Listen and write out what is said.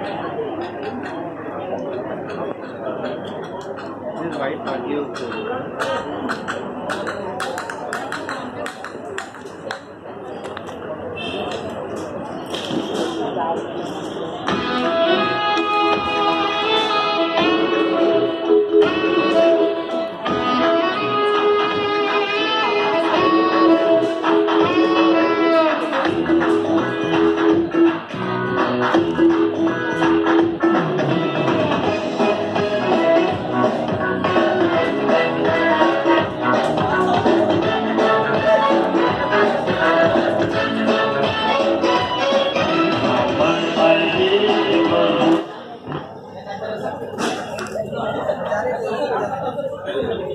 This white party is good.